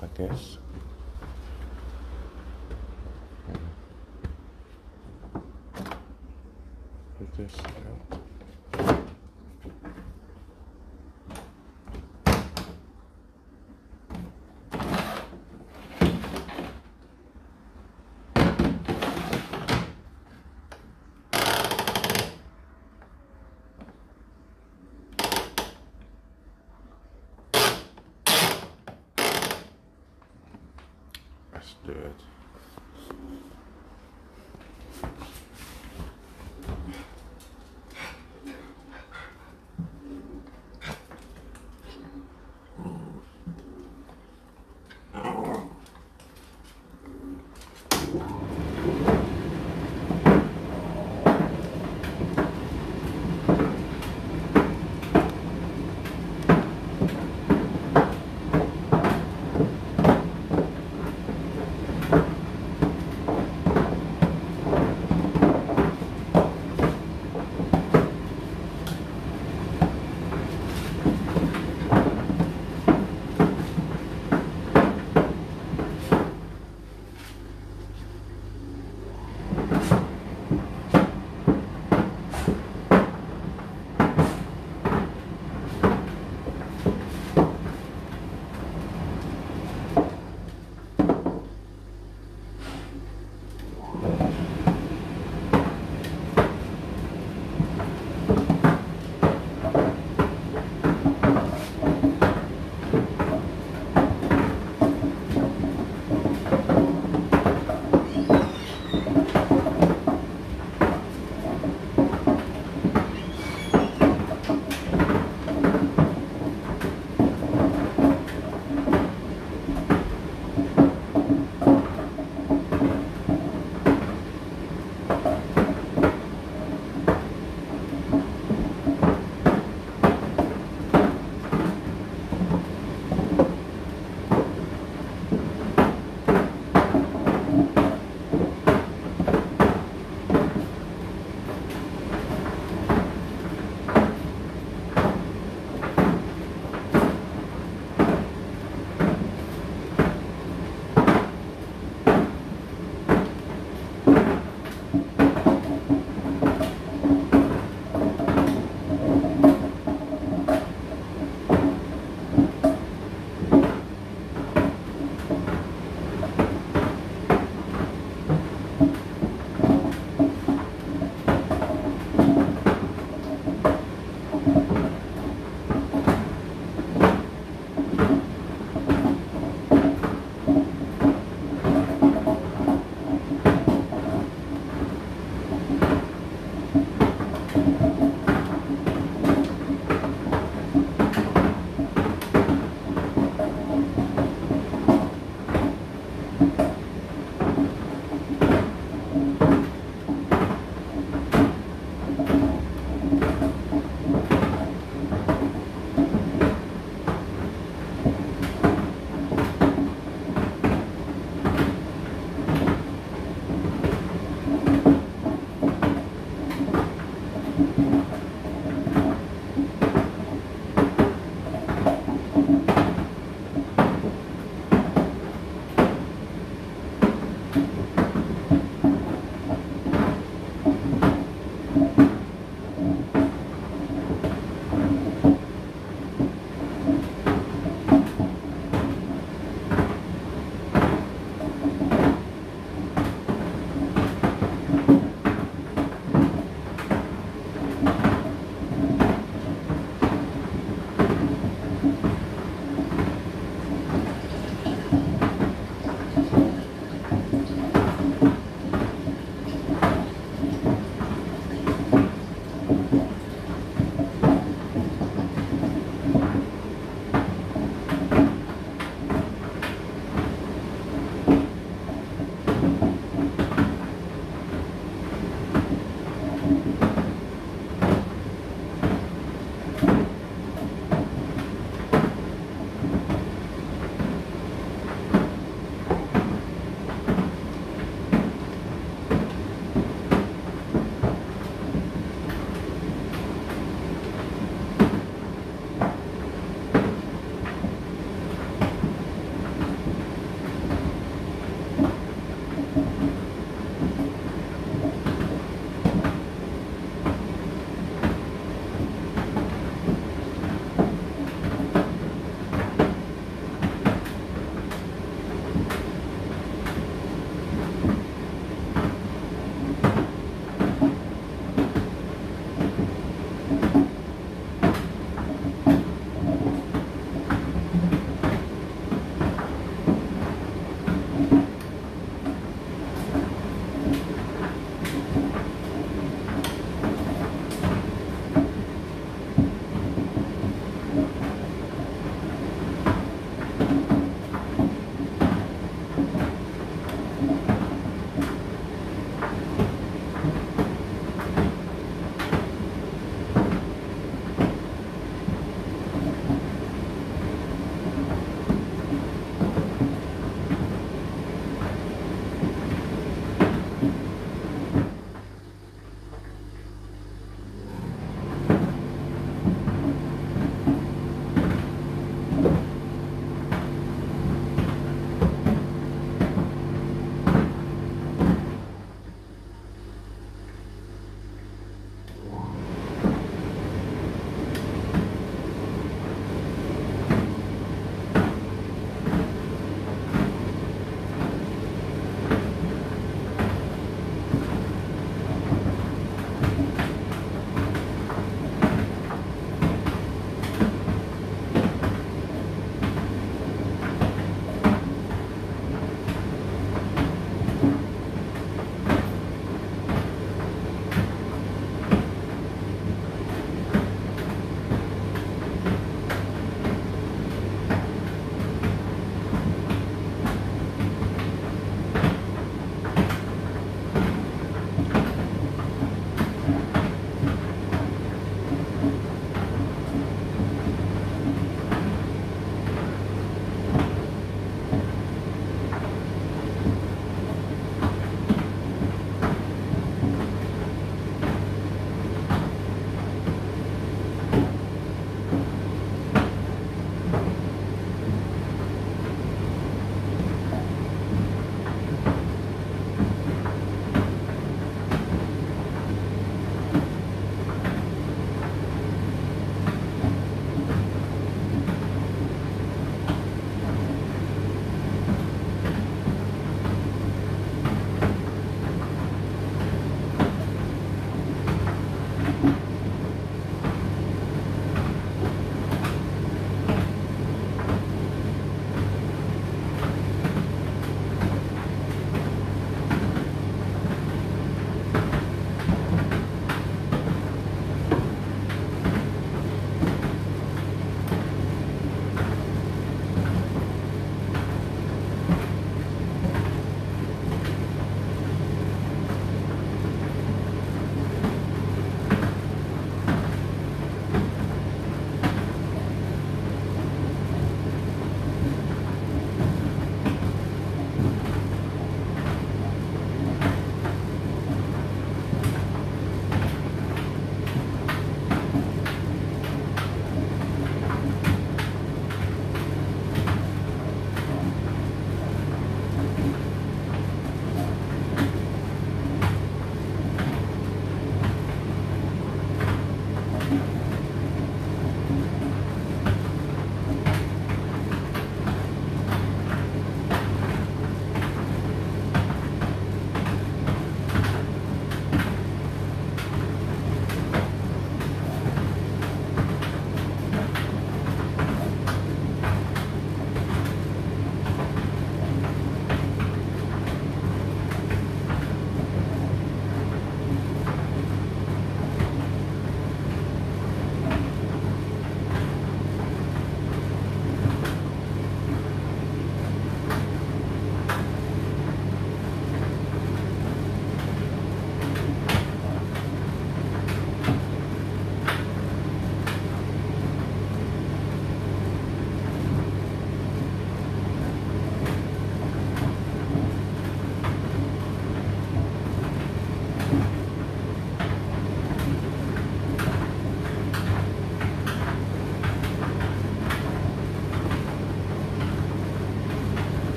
like this.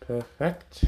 Perfect.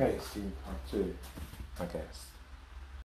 Okay, see part two, I guess.